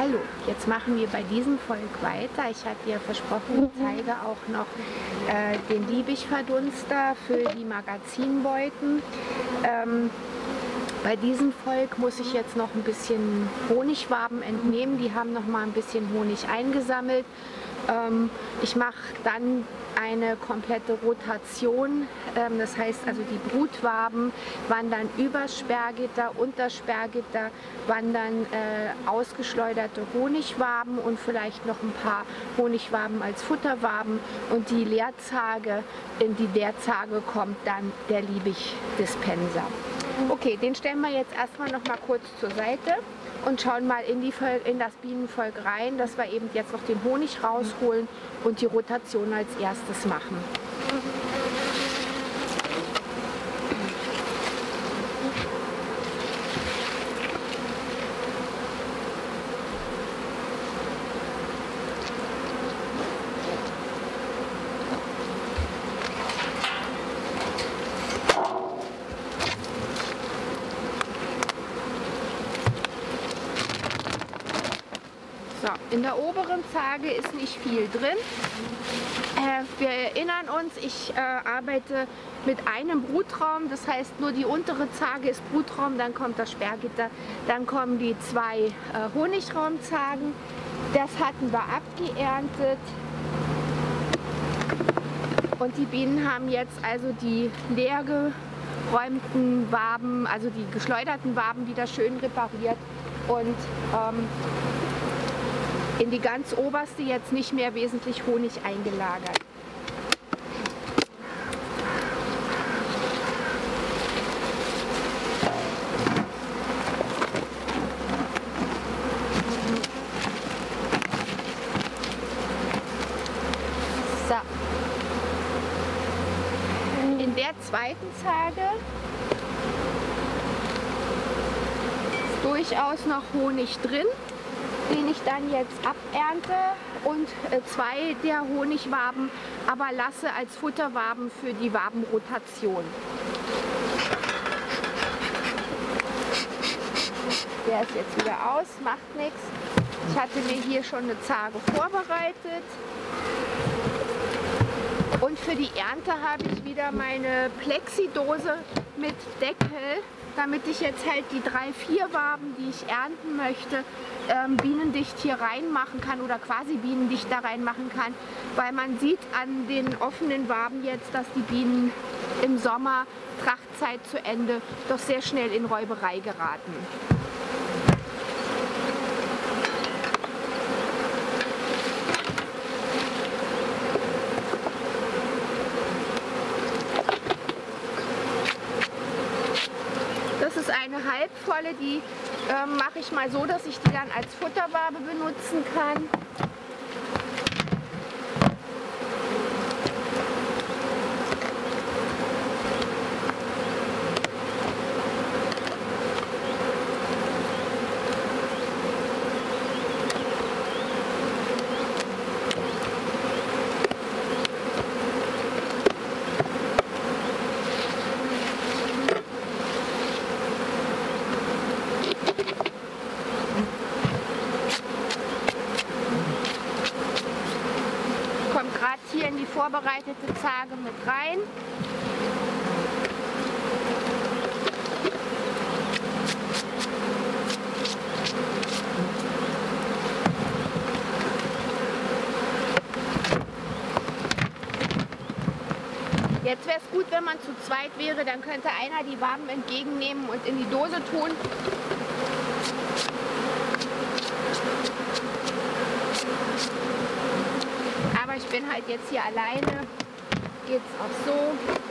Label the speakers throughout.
Speaker 1: Hallo, jetzt machen wir bei diesem Volk weiter. Ich hatte ja versprochen, ich zeige auch noch äh, den Liebichverdunster für die Magazinbeuten. Ähm, bei diesem Volk muss ich jetzt noch ein bisschen Honigwaben entnehmen. Die haben noch mal ein bisschen Honig eingesammelt. Ähm, ich mache dann eine komplette Rotation. Ähm, das heißt also die Brutwaben wandern über Sperrgitter, unter Sperrgitter wandern äh, ausgeschleuderte Honigwaben und vielleicht noch ein paar Honigwaben als Futterwaben und die Leerzage, in die Leerzage kommt dann der Liebig-Dispenser. Okay, den stellen wir jetzt erstmal noch mal kurz zur Seite und schauen mal in, die, in das Bienenvolk rein, dass wir eben jetzt noch den Honig rausholen und die Rotation als erstes machen. So, in der Zage ist nicht viel drin. Äh, wir erinnern uns, ich äh, arbeite mit einem Brutraum, das heißt nur die untere Zage ist Brutraum, dann kommt das Sperrgitter, dann kommen die zwei äh, Honigraumzagen. Das hatten wir abgeerntet. Und die Bienen haben jetzt also die leer geräumten Waben, also die geschleuderten Waben wieder schön repariert und ähm, in die ganz oberste jetzt nicht mehr wesentlich Honig eingelagert. In der zweiten Zage ist durchaus noch Honig drin den ich dann jetzt abernte und äh, zwei der Honigwaben aber lasse als Futterwaben für die Wabenrotation. Der ist jetzt wieder aus, macht nichts. Ich hatte mir hier schon eine Zage vorbereitet. Und für die Ernte habe ich wieder meine Plexidose mit Deckel, damit ich jetzt halt die drei, vier Waben, die ich ernten möchte, ähm, bienendicht hier reinmachen kann oder quasi bienendicht da reinmachen kann, weil man sieht an den offenen Waben jetzt, dass die Bienen im Sommer, Trachtzeit zu Ende, doch sehr schnell in Räuberei geraten. Das ist halbvolle, die ähm, mache ich mal so, dass ich die dann als Futterwabe benutzen kann. Kommt gerade hier in die vorbereitete Zage mit rein. Jetzt wäre es gut, wenn man zu zweit wäre, dann könnte einer die Waben entgegennehmen und in die Dose tun. Aber ich bin halt jetzt hier alleine. Geht's auch so.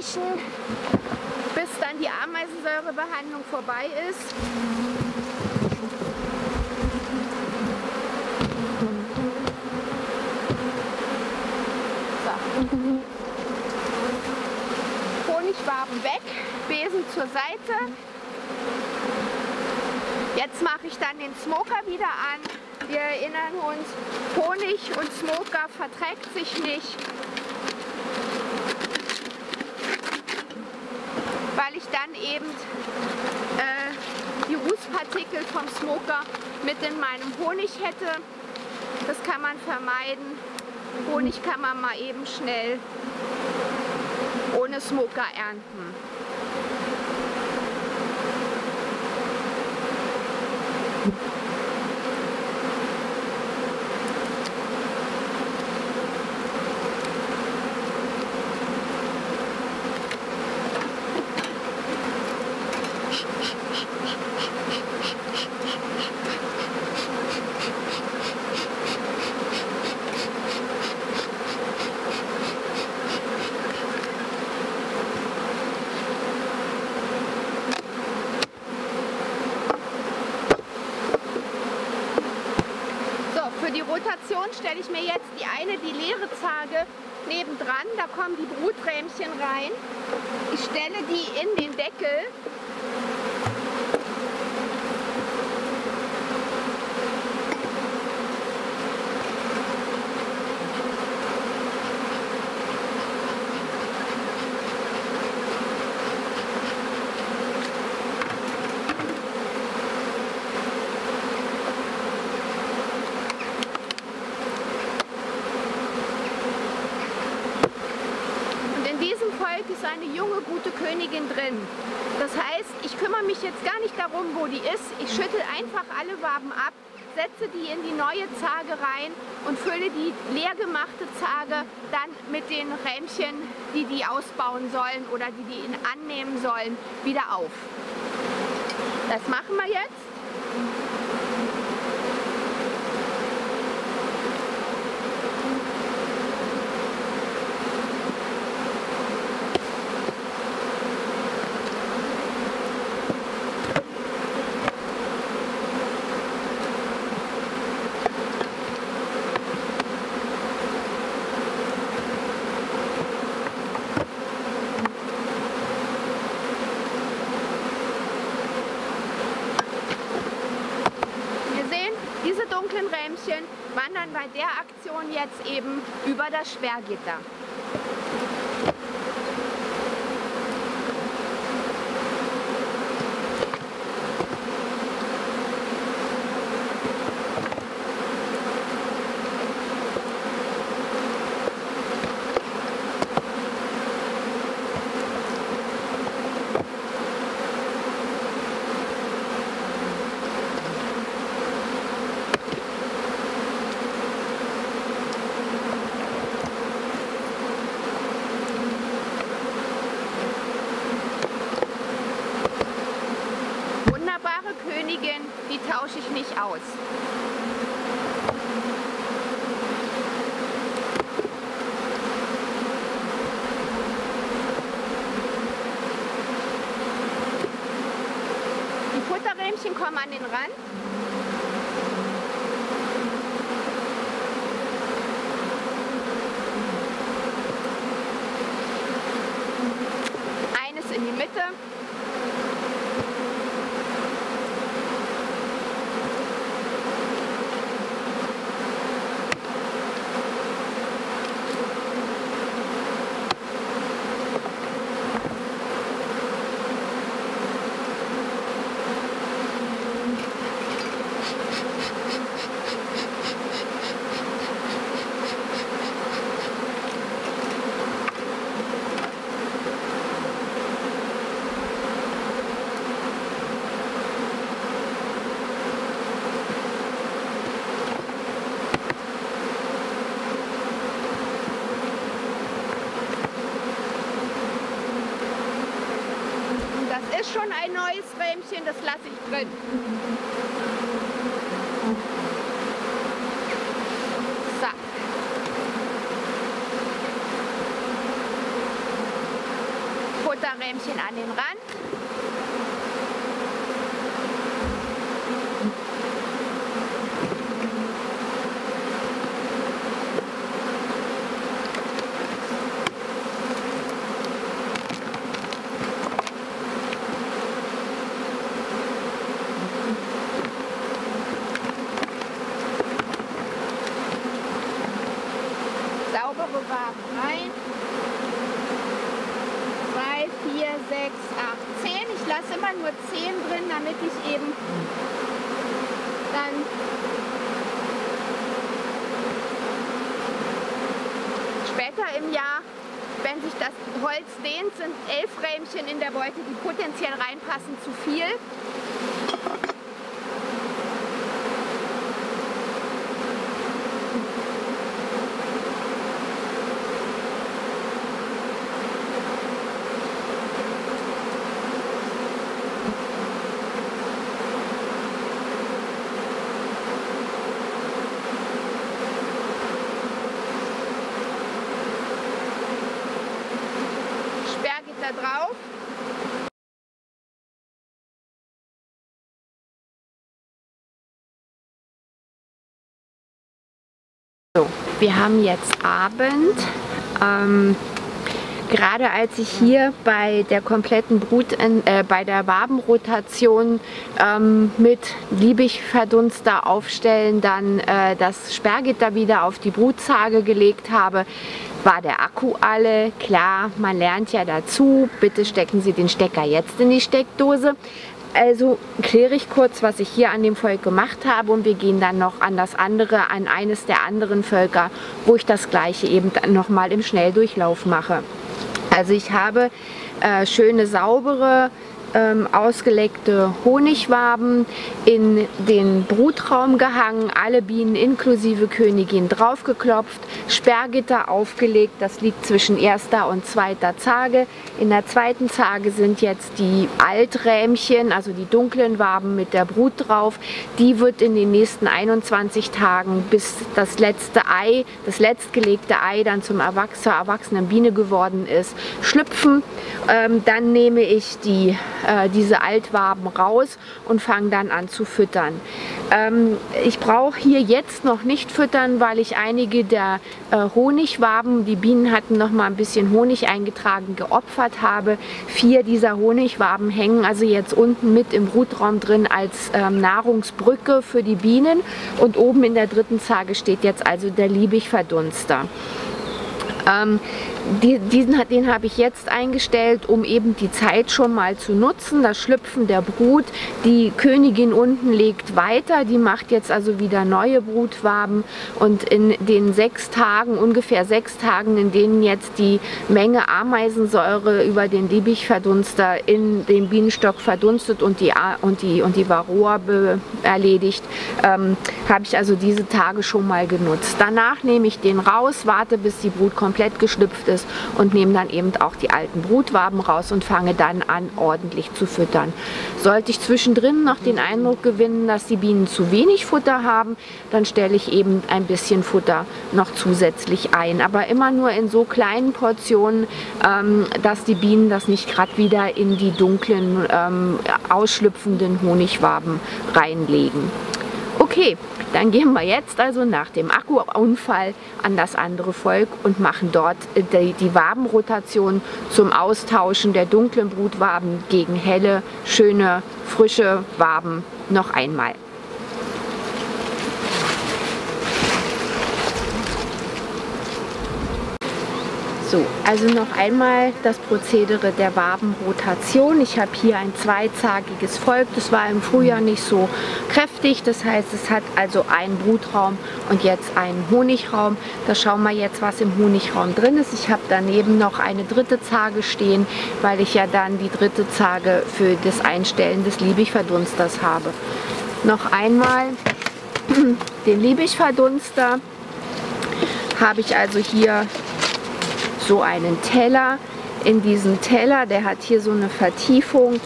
Speaker 1: Reichen, bis dann die Ameisensäurebehandlung vorbei ist. Honigwaben weg, Besen zur Seite. Jetzt mache ich dann den Smoker wieder an. Wir erinnern uns, Honig und Smoker verträgt sich nicht. Weil ich dann eben äh, die Rußpartikel vom Smoker mit in meinem Honig hätte. Das kann man vermeiden. Honig kann man mal eben schnell ohne Smoker ernten. Rotation stelle ich mir jetzt die eine, die leere Zage, nebendran. Da kommen die Bruträhmchen rein. Ich stelle die in den Deckel. ist eine junge, gute Königin drin. Das heißt, ich kümmere mich jetzt gar nicht darum, wo die ist. Ich schüttel einfach alle Waben ab, setze die in die neue Zage rein und fülle die leer gemachte Zage dann mit den Rähmchen, die die ausbauen sollen oder die die annehmen sollen, wieder auf. Das machen wir jetzt. dunklen Rähmchen wandern bei der Aktion jetzt eben über das Sperrgitter. 10. Ich lasse immer nur 10 drin, damit ich eben dann später im Jahr, wenn sich das Holz dehnt, sind 11 Rähmchen in der Beute, die potenziell reinpassen, zu viel. Sperrgitter drauf. So, wir haben jetzt Abend. Ähm, gerade als ich hier bei der kompletten Brut, äh, bei der Wabenrotation ähm, mit Liebichverdunster aufstellen, dann äh, das Sperrgitter wieder auf die Brutzage gelegt habe, war der Akku alle. Klar, man lernt ja dazu. Bitte stecken Sie den Stecker jetzt in die Steckdose. Also kläre ich kurz, was ich hier an dem Volk gemacht habe und wir gehen dann noch an das andere, an eines der anderen Völker, wo ich das gleiche eben nochmal im Schnelldurchlauf mache. Also ich habe äh, schöne, saubere, ähm, ausgeleckte Honigwaben in den Brutraum gehangen, alle Bienen inklusive Königin draufgeklopft, Sperrgitter aufgelegt, das liegt zwischen erster und zweiter Zage. In der zweiten Zage sind jetzt die Alträhmchen, also die dunklen Waben mit der Brut drauf. Die wird in den nächsten 21 Tagen, bis das letzte Ei, das letztgelegte Ei dann zum Erwachs zur erwachsenen Biene geworden ist, schlüpfen. Ähm, dann nehme ich die äh, diese Altwaben raus und fange dann an zu füttern. Ähm, ich brauche hier jetzt noch nicht füttern, weil ich einige der äh, Honigwaben, die Bienen hatten noch mal ein bisschen Honig eingetragen, geopfert habe. Vier dieser Honigwaben hängen also jetzt unten mit im Brutraum drin als ähm, Nahrungsbrücke für die Bienen und oben in der dritten Zage steht jetzt also der Liebichverdunster. Ähm, die, diesen, den habe ich jetzt eingestellt, um eben die Zeit schon mal zu nutzen. Das Schlüpfen der Brut. Die Königin unten legt weiter. Die macht jetzt also wieder neue Brutwaben. Und in den sechs Tagen, ungefähr sechs Tagen, in denen jetzt die Menge Ameisensäure über den Liebichverdunster in den Bienenstock verdunstet und die, und die, und die Varroa erledigt, ähm, habe ich also diese Tage schon mal genutzt. Danach nehme ich den raus, warte bis die Brut komplett geschlüpft ist und nehme dann eben auch die alten Brutwaben raus und fange dann an ordentlich zu füttern. Sollte ich zwischendrin noch den Eindruck gewinnen, dass die Bienen zu wenig Futter haben, dann stelle ich eben ein bisschen Futter noch zusätzlich ein. Aber immer nur in so kleinen Portionen, ähm, dass die Bienen das nicht gerade wieder in die dunklen, ähm, ausschlüpfenden Honigwaben reinlegen. Okay, dann gehen wir jetzt also nach dem Akkuunfall an das andere Volk und machen dort die, die Wabenrotation zum Austauschen der dunklen Brutwaben gegen helle, schöne, frische Waben noch einmal. So, also noch einmal das Prozedere der Wabenrotation. Ich habe hier ein zweizagiges Volk. Das war im Frühjahr nicht so kräftig. Das heißt, es hat also einen Brutraum und jetzt einen Honigraum. Da schauen wir jetzt, was im Honigraum drin ist. Ich habe daneben noch eine dritte Zage stehen, weil ich ja dann die dritte Zage für das Einstellen des Liebichverdunsters habe. Noch einmal den Liebichverdunster habe ich also hier so einen Teller. In diesen Teller, der hat hier so eine Vertiefung,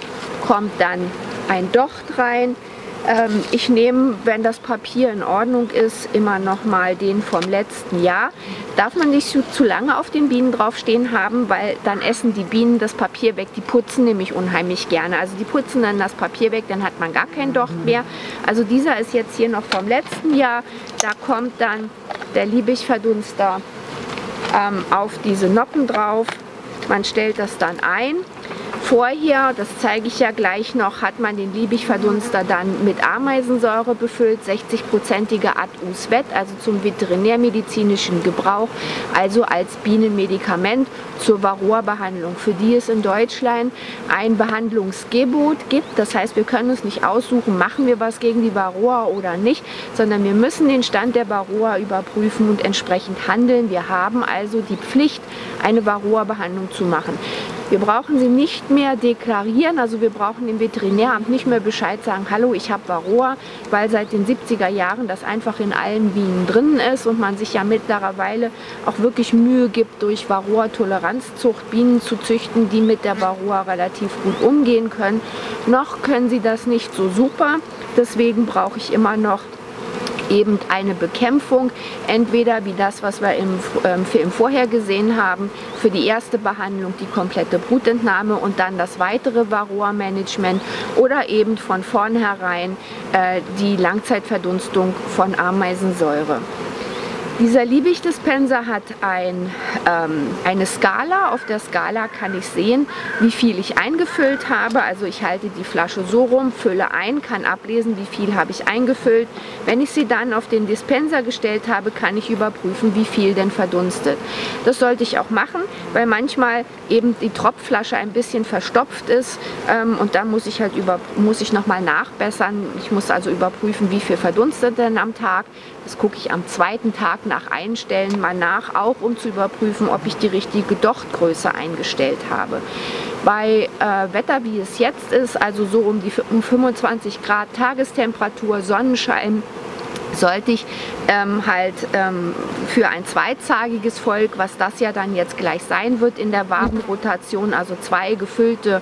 Speaker 1: kommt dann ein Docht rein. Ähm, ich nehme, wenn das Papier in Ordnung ist, immer noch mal den vom letzten Jahr. Darf man nicht zu, lange auf den Bienen draufstehen haben, weil dann essen die Bienen das Papier weg. Die putzen nämlich unheimlich gerne. Also die putzen dann das Papier weg, dann hat man gar kein Docht mehr. Also dieser ist jetzt hier noch vom letzten Jahr. Da kommt dann der Liebigverdunster ähm, auf diese Noppen drauf. Man stellt das dann ein Vorher, das zeige ich ja gleich noch, hat man den Liebigverdunster dann mit Ameisensäure befüllt, 60-prozentige Ad-Us-Wett, also zum veterinärmedizinischen Gebrauch, also als Bienenmedikament zur Varroa-Behandlung, für die es in Deutschland ein Behandlungsgebot gibt. Das heißt, wir können uns nicht aussuchen, machen wir was gegen die Varroa oder nicht, sondern wir müssen den Stand der Varroa überprüfen und entsprechend handeln. Wir haben also die Pflicht, eine Varroa-Behandlung zu machen. Wir brauchen sie nicht mehr deklarieren, also wir brauchen dem Veterinäramt nicht mehr Bescheid sagen, hallo, ich habe Varroa, weil seit den 70er Jahren das einfach in allen Bienen drin ist und man sich ja mittlerweile auch wirklich Mühe gibt, durch Varroa-Toleranzzucht Bienen zu züchten, die mit der Varroa relativ gut umgehen können. Noch können sie das nicht so super, deswegen brauche ich immer noch eben eine Bekämpfung, entweder wie das, was wir im ähm, Film vorher gesehen haben, für die erste Behandlung die komplette Brutentnahme und dann das weitere Varroa-Management oder eben von vornherein äh, die Langzeitverdunstung von Ameisensäure. Dieser Liebig-Dispenser hat ein, ähm, eine Skala. Auf der Skala kann ich sehen, wie viel ich eingefüllt habe. Also ich halte die Flasche so rum, fülle ein, kann ablesen, wie viel habe ich eingefüllt. Wenn ich sie dann auf den Dispenser gestellt habe, kann ich überprüfen, wie viel denn verdunstet. Das sollte ich auch machen, weil manchmal eben die Tropfflasche ein bisschen verstopft ist ähm, und dann muss ich halt über, muss ich nochmal nachbessern. Ich muss also überprüfen, wie viel verdunstet denn am Tag. Das gucke ich am zweiten Tag nach Einstellen mal nach, auch um zu überprüfen, ob ich die richtige Dochtgröße eingestellt habe. Bei äh, Wetter, wie es jetzt ist, also so um die um 25 Grad Tagestemperatur, Sonnenschein, sollte ich ähm, halt ähm, für ein zweizagiges Volk, was das ja dann jetzt gleich sein wird in der Wabenrotation, also zwei gefüllte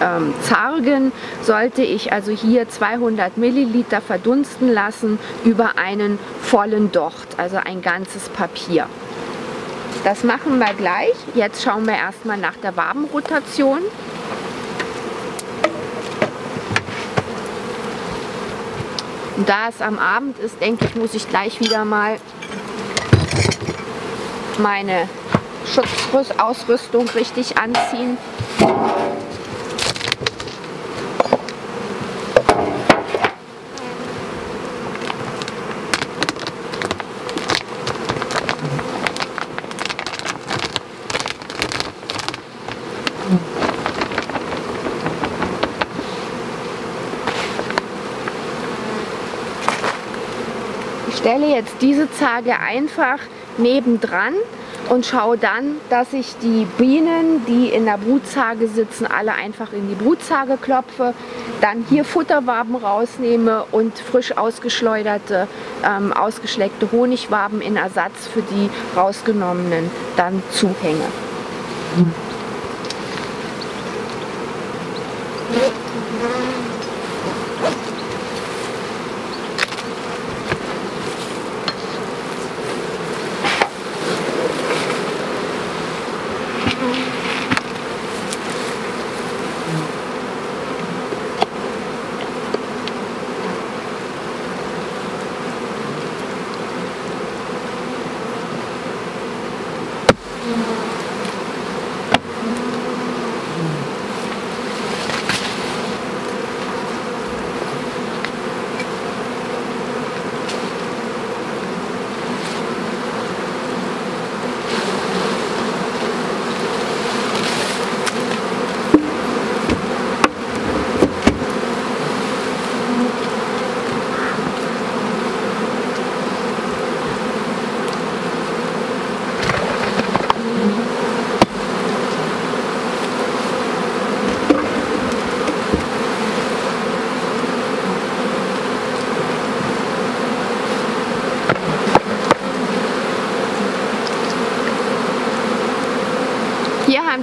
Speaker 1: ähm, Zargen, sollte ich also hier 200 Milliliter verdunsten lassen über einen vollen Docht, also ein ganzes Papier. Das machen wir gleich. Jetzt schauen wir erstmal nach der Wabenrotation. Und da es am Abend ist, denke ich, muss ich gleich wieder mal meine Schutzausrüstung richtig anziehen. Stelle jetzt diese Zage einfach nebendran und schaue dann, dass ich die Bienen, die in der Brutzage sitzen, alle einfach in die Brutzage klopfe, dann hier Futterwaben rausnehme und frisch ausgeschleuderte, ähm, ausgeschleckte Honigwaben in Ersatz für die rausgenommenen dann zuhänge. Mhm.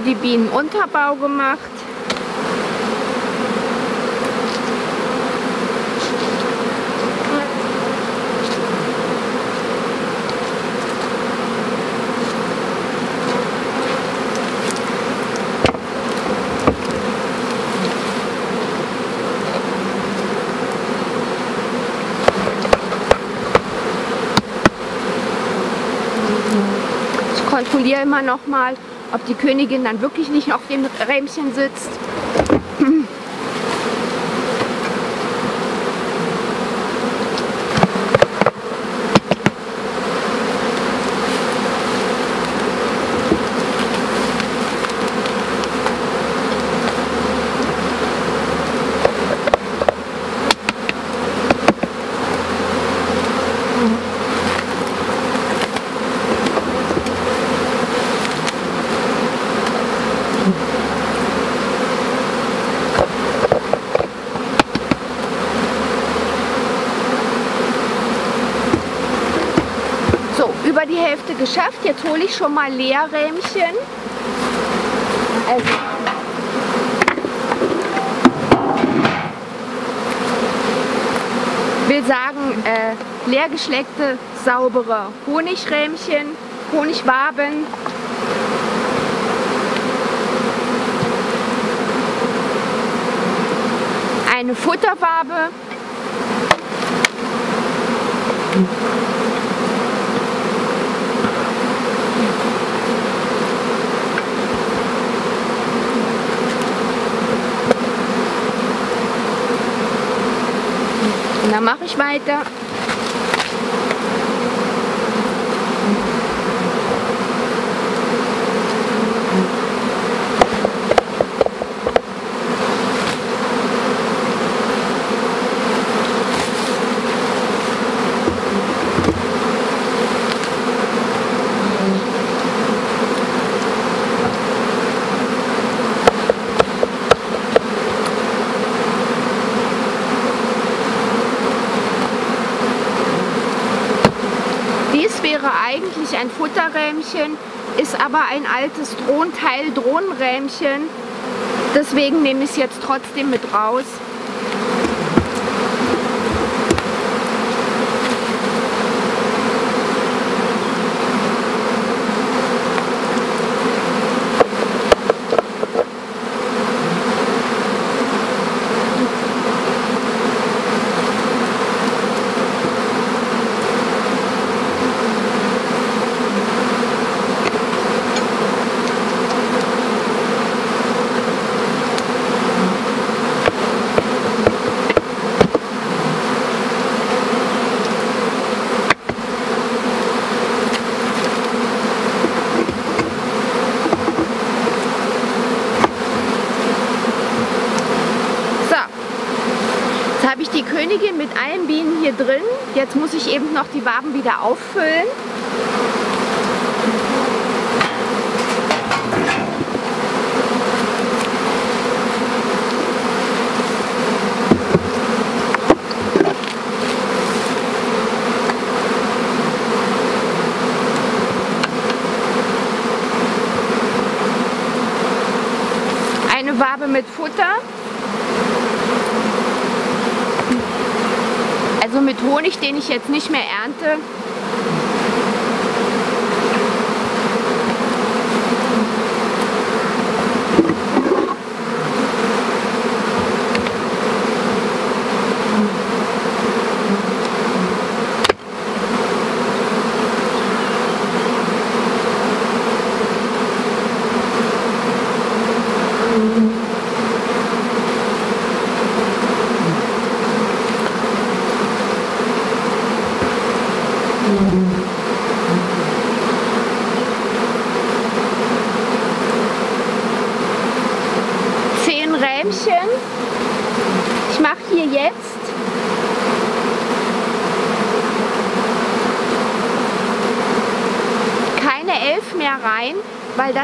Speaker 1: die Bienenunterbau gemacht. Ich kontrolliere immer noch mal ob die Königin dann wirklich nicht auf dem Rämchen sitzt. über die Hälfte geschafft. Jetzt hole ich schon mal Leerrähmchen. Also will sagen, äh, leergeschleckte, saubere Honigrähmchen, Honigwaben. Eine Futterwabe. Dann mache ich weiter. wäre eigentlich ein Futterrähmchen, ist aber ein altes Drohnteil, Drohnenrähmchen. Deswegen nehme ich es jetzt trotzdem mit raus. habe ich die Königin mit allen Bienen hier drin. Jetzt muss ich eben noch die Waben wieder auffüllen. Eine Wabe mit Futter. Also mit Honig, den ich jetzt nicht mehr ernte. Zehn Rähmchen. Ich mache hier jetzt keine elf mehr rein,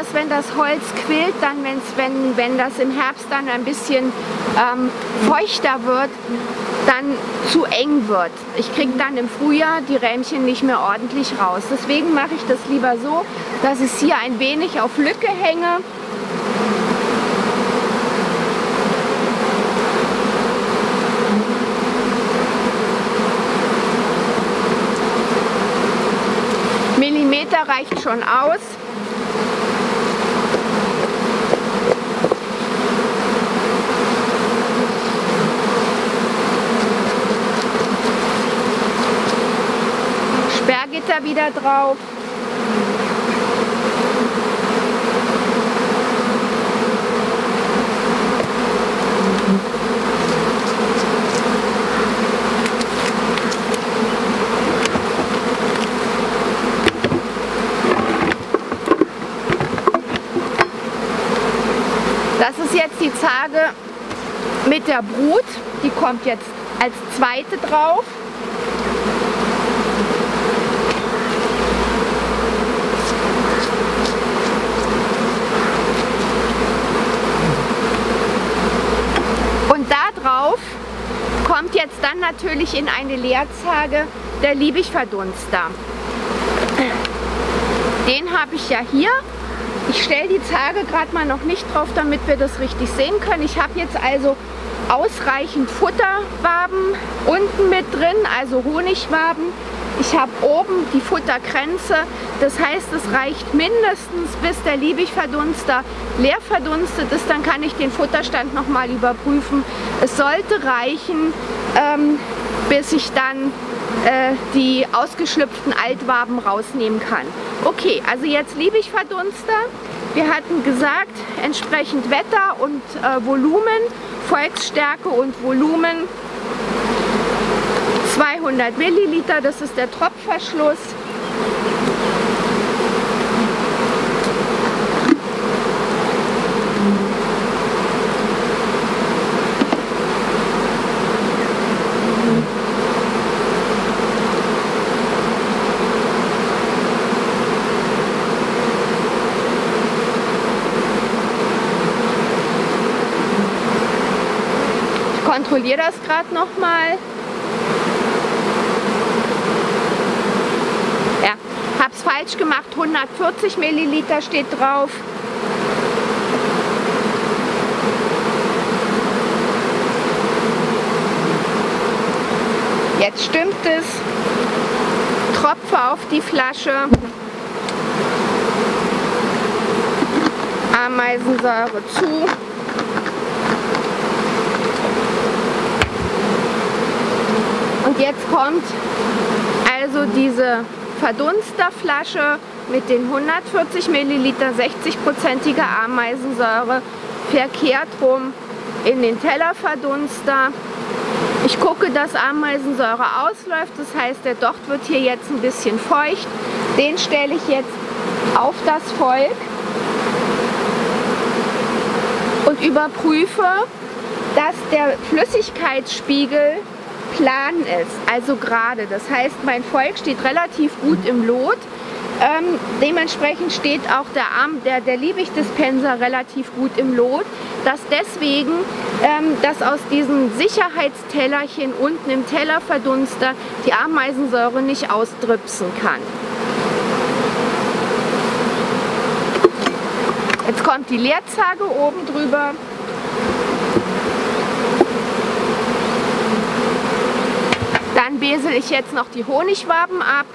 Speaker 1: das, wenn das Holz quillt, dann wenn's, wenn, wenn das im Herbst dann ein bisschen ähm, feuchter wird, dann zu eng wird. Ich kriege dann im Frühjahr die Rähmchen nicht mehr ordentlich raus. Deswegen mache ich das lieber so, dass ich es hier ein wenig auf Lücke hänge. Millimeter reicht schon aus. da drauf. Das ist jetzt die Zarge mit der Brut. Die kommt jetzt als zweite drauf. Kommt jetzt dann natürlich in eine Leerzage der Liebigverdunster. Den habe ich ja hier. Ich stelle die Zage gerade mal noch nicht drauf, damit wir das richtig sehen können. Ich habe jetzt also ausreichend Futterwaben unten mit drin, also Honigwaben. Ich habe oben die Futtergrenze, das heißt, es reicht mindestens bis der Liebigverdunster leer verdunstet ist, dann kann ich den Futterstand nochmal überprüfen. Es sollte reichen, ähm, bis ich dann äh, die ausgeschlüpften Altwaben rausnehmen kann. Okay, also jetzt Liebigverdunster. Wir hatten gesagt, entsprechend Wetter und äh, Volumen, Volksstärke und Volumen 200 Milliliter, das ist der Tropfverschluss. kontrolliere das gerade noch mal. Ja, hab's falsch gemacht. 140 Milliliter steht drauf. Jetzt stimmt es. Tropfe auf die Flasche. Ameisensäure zu. Und jetzt kommt also diese Verdunsterflasche mit den 140 Milliliter 60-prozentige Ameisensäure verkehrt rum in den Tellerverdunster. Ich gucke, dass Ameisensäure ausläuft, das heißt, der Docht wird hier jetzt ein bisschen feucht. Den stelle ich jetzt auf das Volk und überprüfe, dass der Flüssigkeitsspiegel plan ist, also gerade. Das heißt, mein Volk steht relativ gut im Lot. Ähm, dementsprechend steht auch der, Arm, der, der Liebigdispenser relativ gut im Lot, dass deswegen, ähm, dass aus diesen Sicherheitstellerchen unten im Tellerverdunster die Ameisensäure nicht ausdrüpsen kann. Jetzt kommt die Leerzage oben drüber. Besel ich jetzt noch die Honigwaben ab.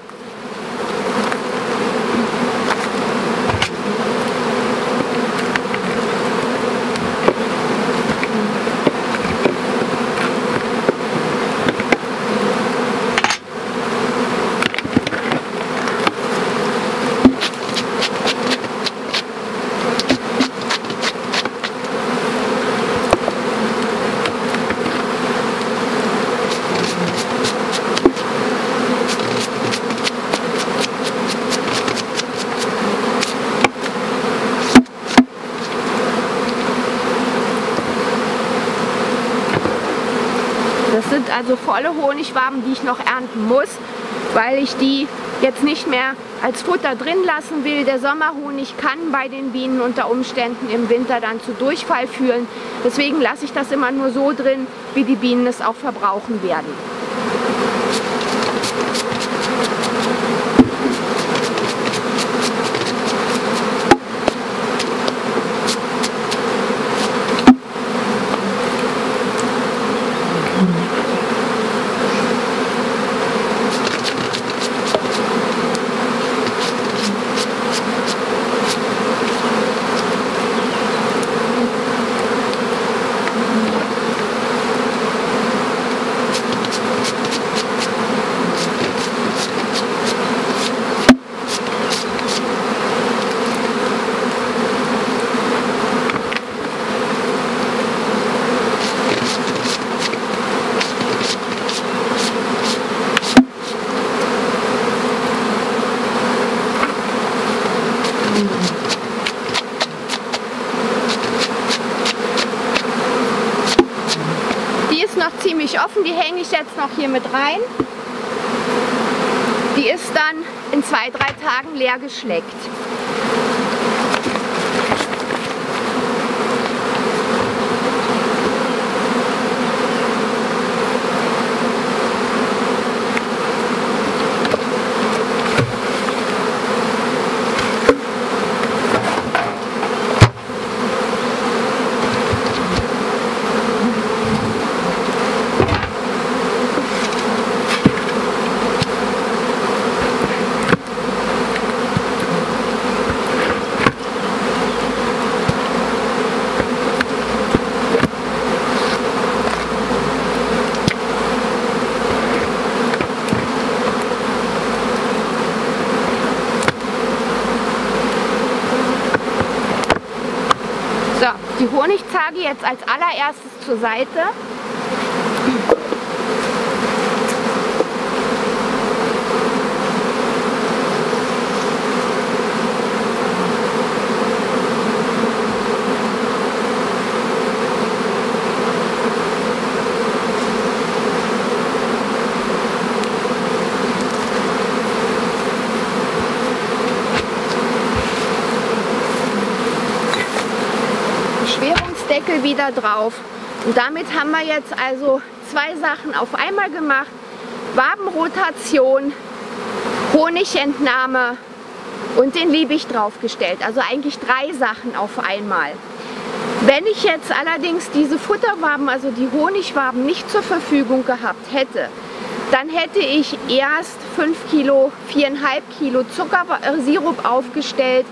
Speaker 1: Also volle Honigwaben, die ich noch ernten muss, weil ich die jetzt nicht mehr als Futter drin lassen will. Der Sommerhonig kann bei den Bienen unter Umständen im Winter dann zu Durchfall führen. Deswegen lasse ich das immer nur so drin, wie die Bienen es auch verbrauchen werden. Schlüpfen, die hänge ich jetzt noch hier mit rein. Die ist dann in zwei, drei Tagen leer geschleckt. die Honigzage jetzt als allererstes zur Seite. Deckel wieder drauf. Und damit haben wir jetzt also zwei Sachen auf einmal gemacht. Wabenrotation, Honigentnahme und den Liebig draufgestellt. Also eigentlich drei Sachen auf einmal. Wenn ich jetzt allerdings diese Futterwaben, also die Honigwaben nicht zur Verfügung gehabt hätte, dann hätte ich erst 5 Kilo, 4,5 Kilo Zuckersirup aufgestellt,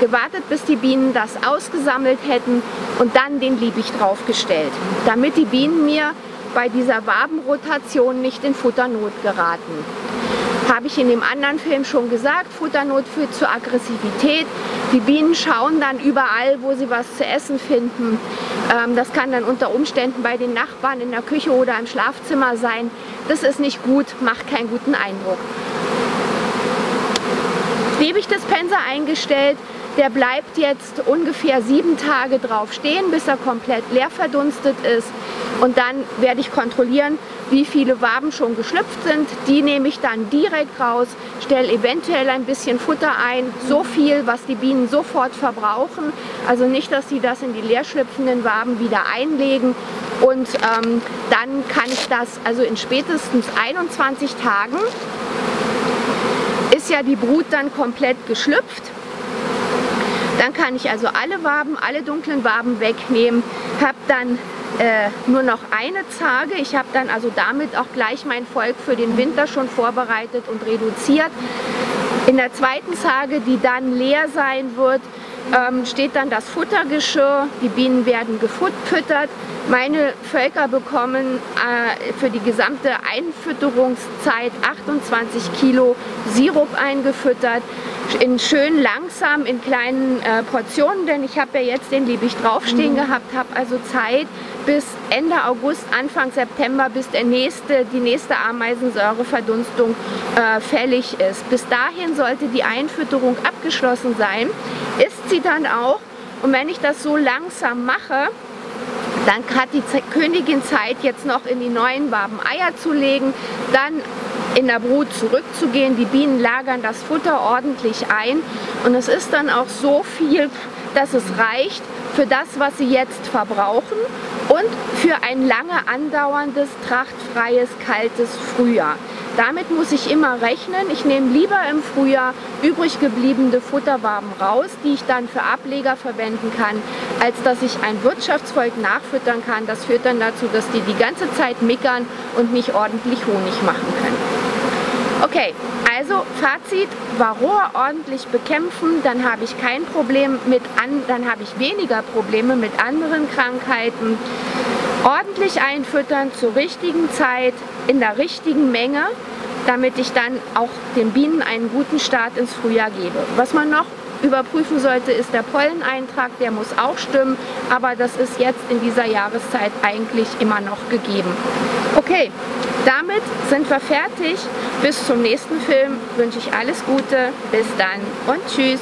Speaker 1: gewartet, bis die Bienen das ausgesammelt hätten und dann den Liebig draufgestellt, damit die Bienen mir bei dieser Wabenrotation nicht in Futternot geraten. Habe ich in dem anderen Film schon gesagt, Futternot führt zur Aggressivität. Die Bienen schauen dann überall, wo sie was zu essen finden. Ähm, das kann dann unter Umständen bei den Nachbarn in der Küche oder im Schlafzimmer sein. Das ist nicht gut, macht keinen guten Eindruck. Liebigdispenser eingestellt, der bleibt jetzt ungefähr sieben Tage drauf stehen, bis er komplett leer verdunstet ist. Und dann werde ich kontrollieren, wie viele Waben schon geschlüpft sind. Die nehme ich dann direkt raus, stelle eventuell ein bisschen Futter ein, so viel, was die Bienen sofort verbrauchen. Also nicht, dass sie das in die leer schlüpfenden Waben wieder einlegen. Und ähm, dann kann ich das also in spätestens 21 Tagen ist ja die Brut dann komplett geschlüpft dann kann ich also alle Waben, alle dunklen Waben wegnehmen, habe dann äh, nur noch eine Zarge. Ich habe dann also damit auch gleich mein Volk für den Winter schon vorbereitet und reduziert. In der zweiten Zarge, die dann leer sein wird, ähm, steht dann das Futtergeschirr. Die Bienen werden gefüttert. Meine Völker bekommen äh, für die gesamte Einfütterungszeit 28 Kilo Sirup eingefüttert in schön langsam in kleinen äh, Portionen, denn ich habe ja jetzt den Liebig draufstehen mhm. gehabt, habe also Zeit bis Ende August, Anfang September, bis der nächste, die nächste Ameisensäureverdunstung äh, fällig ist. Bis dahin sollte die Einfütterung abgeschlossen sein, ist sie dann auch. Und wenn ich das so langsam mache, dann hat die Königin Zeit, jetzt noch in die neuen Waben Eier zu legen, dann in der Brut zurückzugehen. Die Bienen lagern das Futter ordentlich ein und es ist dann auch so viel, dass es reicht für das, was sie jetzt verbrauchen und für ein lange andauerndes, trachtfreies, kaltes Frühjahr. Damit muss ich immer rechnen. Ich nehme lieber im Frühjahr übrig gebliebene Futterwaben raus, die ich dann für Ableger verwenden kann, als dass ich ein Wirtschaftsvolk nachfüttern kann. Das führt dann dazu, dass die die ganze Zeit mickern und nicht ordentlich Honig machen können. Okay, also Fazit, Varroa ordentlich bekämpfen, dann habe ich kein Problem mit an, dann habe ich weniger Probleme mit anderen Krankheiten. Ordentlich einfüttern zur richtigen Zeit, in der richtigen Menge, damit ich dann auch den Bienen einen guten Start ins Frühjahr gebe. Was man noch überprüfen sollte, ist der Polleneintrag, der muss auch stimmen, aber das ist jetzt in dieser Jahreszeit eigentlich immer noch gegeben. Okay, damit sind wir fertig. Bis zum nächsten Film wünsche ich alles Gute. Bis dann und tschüss.